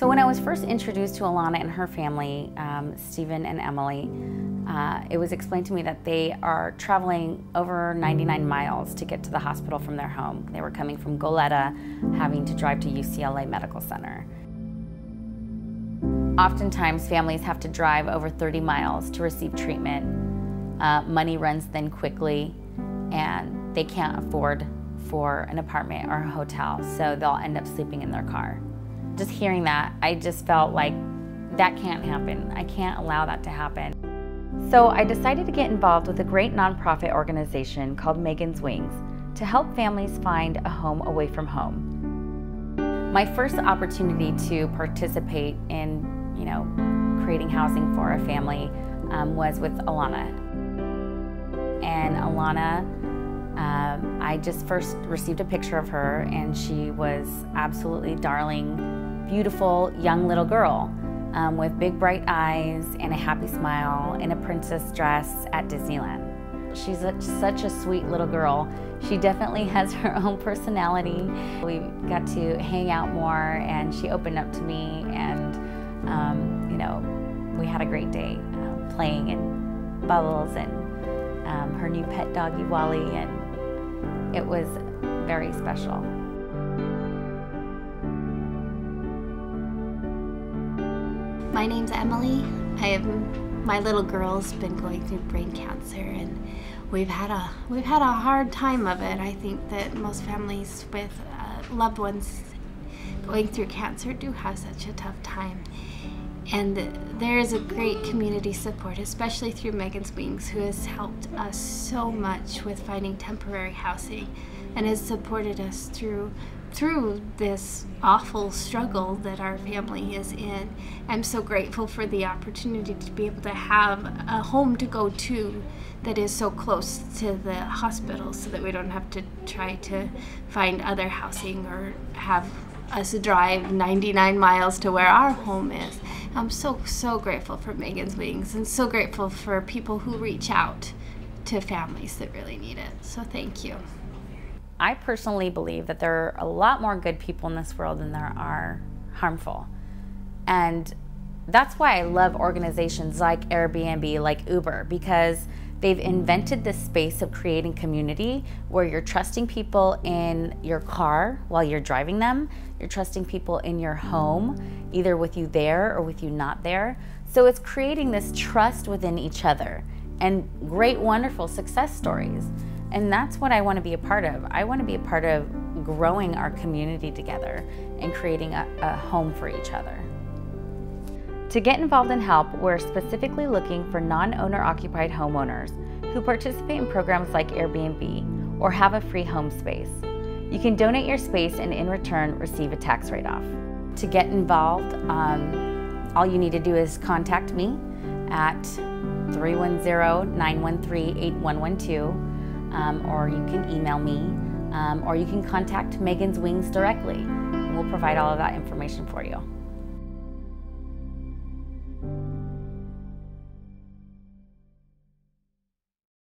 So when I was first introduced to Alana and her family, um, Stephen and Emily, uh, it was explained to me that they are traveling over 99 miles to get to the hospital from their home. They were coming from Goleta, having to drive to UCLA Medical Center. Oftentimes, families have to drive over 30 miles to receive treatment. Uh, money runs thin quickly, and they can't afford for an apartment or a hotel, so they'll end up sleeping in their car. Just hearing that, I just felt like that can't happen. I can't allow that to happen. So I decided to get involved with a great nonprofit organization called Megan's Wings to help families find a home away from home. My first opportunity to participate in, you know, creating housing for a family um, was with Alana. And Alana, um, I just first received a picture of her and she was absolutely darling, beautiful young little girl um, with big bright eyes and a happy smile in a princess dress at Disneyland. She's a, such a sweet little girl. She definitely has her own personality. We got to hang out more and she opened up to me and, um, you know, we had a great day uh, playing in bubbles and um, her new pet doggy Wally and it was very special. My name's Emily. I have my little girl's been going through brain cancer and we've had a we've had a hard time of it. I think that most families with uh, loved ones going through cancer do have such a tough time. And there is a great community support, especially through Megan's Wings, who has helped us so much with finding temporary housing and has supported us through through this awful struggle that our family is in. I'm so grateful for the opportunity to be able to have a home to go to that is so close to the hospital so that we don't have to try to find other housing or have us drive 99 miles to where our home is. I'm so, so grateful for Megan's Wings and so grateful for people who reach out to families that really need it. So thank you. I personally believe that there are a lot more good people in this world than there are harmful. And that's why I love organizations like Airbnb, like Uber, because they've invented this space of creating community where you're trusting people in your car while you're driving them, you're trusting people in your home, either with you there or with you not there. So it's creating this trust within each other and great, wonderful success stories. And that's what I want to be a part of. I want to be a part of growing our community together and creating a, a home for each other. To get involved and help, we're specifically looking for non owner occupied homeowners who participate in programs like Airbnb or have a free home space. You can donate your space and in return receive a tax write off. To get involved, um, all you need to do is contact me at 310 913 8112 um, or you can email me, um, or you can contact Megan's Wings directly. And We'll provide all of that information for you.